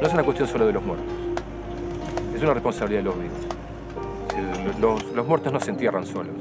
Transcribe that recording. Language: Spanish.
No es una cuestión solo de los muertos. Es una responsabilidad de los vivos. Los, los muertos no se entierran solos.